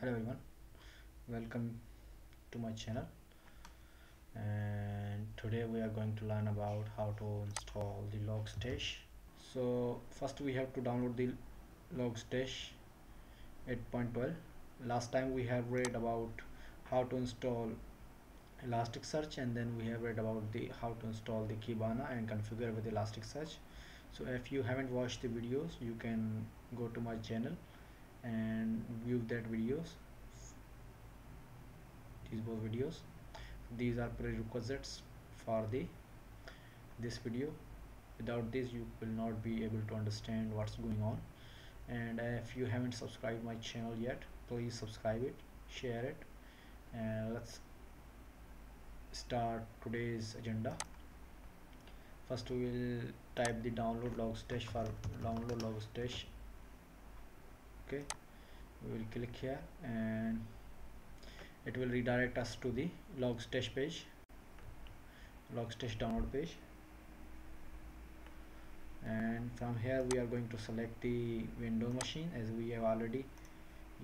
hello everyone. Welcome to my channel. And today we are going to learn about how to install the logstash. So first we have to download the logstash 8.12 last time we have read about how to install elasticsearch and then we have read about the how to install the kibana and configure with elasticsearch. So if you haven't watched the videos you can go to my channel and view that videos these both videos. These are prerequisites for the this video. Without this you will not be able to understand what's going on. And if you haven't subscribed my channel yet please subscribe it share it and let's start today's agenda. First we will type the download logstash for download logstash okay? We will click here and it will redirect us to the logstash page logstash download page. And from here we are going to select the windows machine as we have already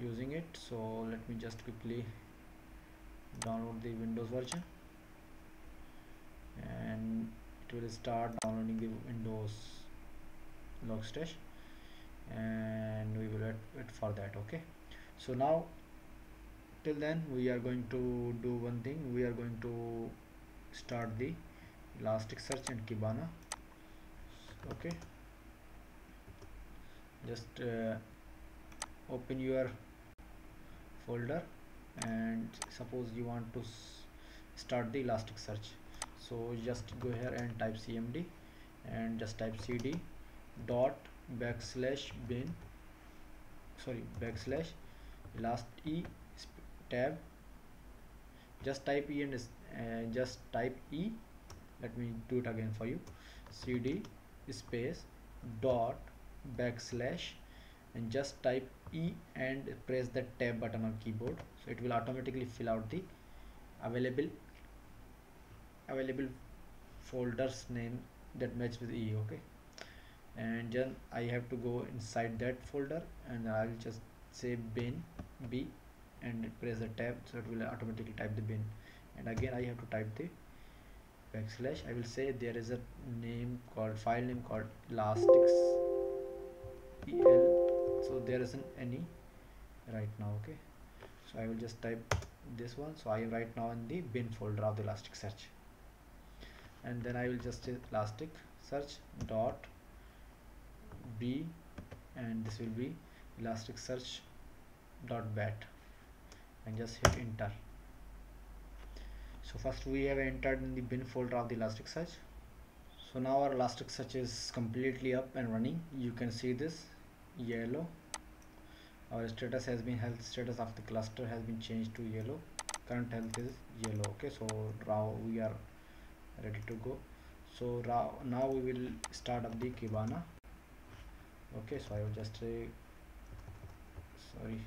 using it. So let me just quickly download the windows version. And it will start downloading the windows logstash and we will wait, for that okay? So now till then we are going to do one thing. We are going to start the elasticsearch and kibana okay? Just uh, open your folder and suppose you want to start the elasticsearch so just go here and type cmd and just type cd dot backslash bin sorry backslash last e tab. Just type e and uh, just type e. Let me do it again for you. Cd space dot backslash and just type e and press the tab button on keyboard. So it will automatically fill out the available available folders name that match with e okay and then I have to go inside that folder and I will just say bin b and press the tab. So it will automatically type the bin. And again I have to type the backslash. I will say there is a name called file name called elastics el so there isn't any right now okay? So I will just type this one. So I am right now in the bin folder of the Elasticsearch. And then I will just say Elasticsearch dot b and this will be elasticsearch dot bat and just hit enter. So first we have entered in the bin folder of the elasticsearch. So now our elasticsearch is completely up and running. You can see this yellow. Our status has been health status of the cluster has been changed to yellow. Current health is yellow. Okay so now we are ready to go. So now we will start up the kibana okay so I will just say sorry.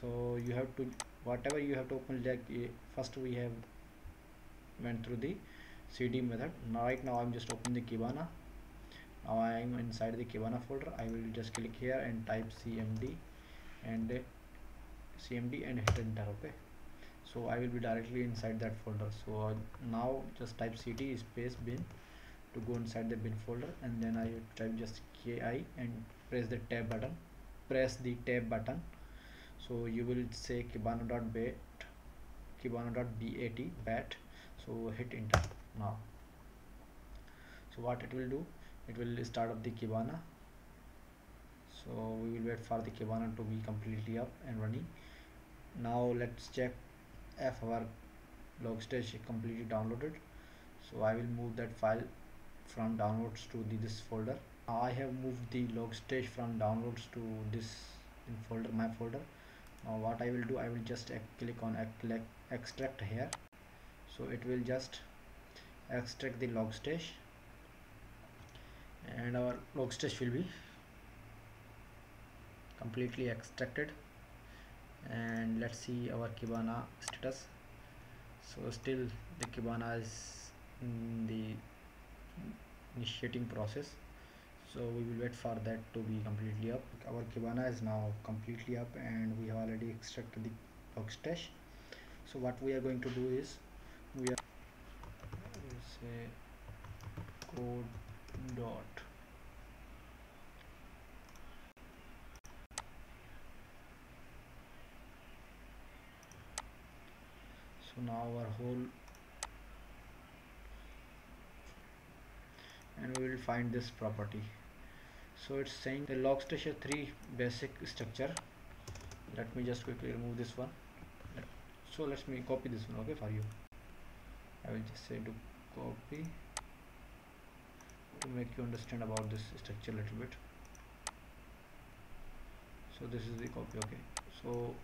So you have to whatever you have to open like eh, first we have went through the cd method. Now right now I'm just opening the Kibana. Now I am inside the Kibana folder. I will just click here and type cmd and uh, cmd and hit enter okay? So I will be directly inside that folder. So uh, now just type cd space bin to go inside the bin folder and then I type just ki and press the tab button. Press the tab button. So you will say kibana.bat kibana.bat bat. So hit enter now. So what it will do? It will start up the kibana. So we will wait for the kibana to be completely up and running. Now let's check if our logstash is completely downloaded. So I will move that file from downloads to the, this folder. I have moved the logstash from downloads to this folder my folder. Now what I will do I will just click on extract here. So it will just extract the logstash and our logstash will be completely extracted. And let's see our Kibana status. So still the Kibana is in the initiating process. So we will wait for that to be completely up. Our Kibana is now completely up and we have already extracted the Logstash so what we are going to do is we are say code dot. So now our whole and we will find this property. So it's saying the log logstash 3 basic structure. Let me just quickly remove this one. So let me copy this one okay for you. I will just say to copy to make you understand about this structure a little bit. So this is the copy okay. So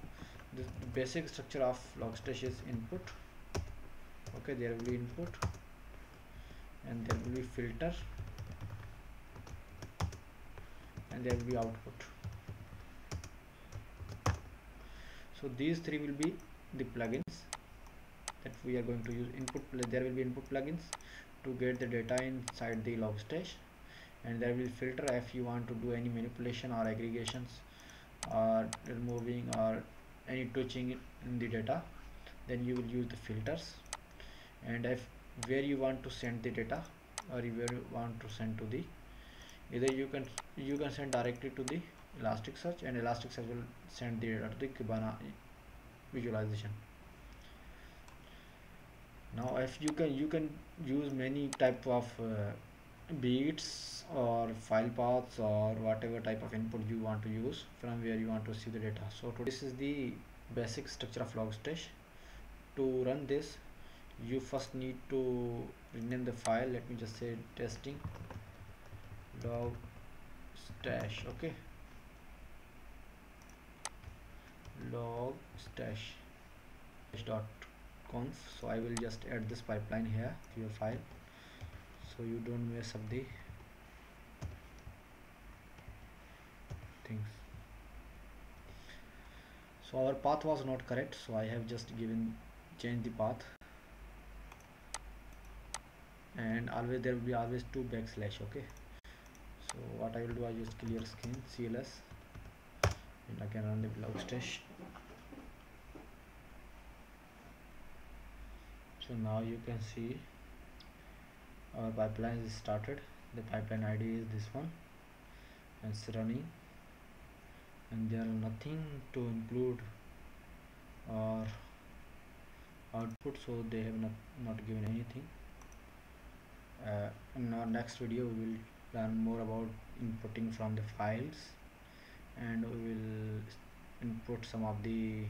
the basic structure of logstash is input okay there will be input and there will be filter and there will be output. So these three will be the plugins that we are going to use. Input there will be input plugins to get the data inside the logstash and there will filter if you want to do any manipulation or aggregations or removing or any touching in the data then you will use the filters. And if where you want to send the data or where you want to send to the either you can you can send directly to the elasticsearch and elasticsearch will send the data to the kibana visualization. Now if you can you can use many type of uh, beats or file paths or whatever type of input you want to use from where you want to see the data. So this is the basic structure of logstash to run this you first need to rename the file. Let me just say testing log stash okay? Log stash dot conf. So I will just add this pipeline here to your file. So you don't mess up the things. So our path was not correct. So I have just given change the path and always there will be always two backslash okay? So what I will do I just clear skin CLS and I can run the logstash so now you can see our pipeline is started. The pipeline id is this one and it's running. And there are nothing to include or output so they have not not given anything uh, in our next video we will learn more about inputting from the files and we will input some of the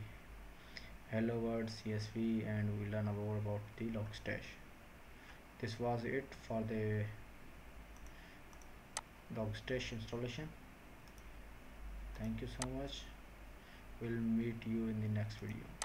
hello world csv and we will learn more about the logstash this was it for the logstash installation. Thank you so much. We'll meet you in the next video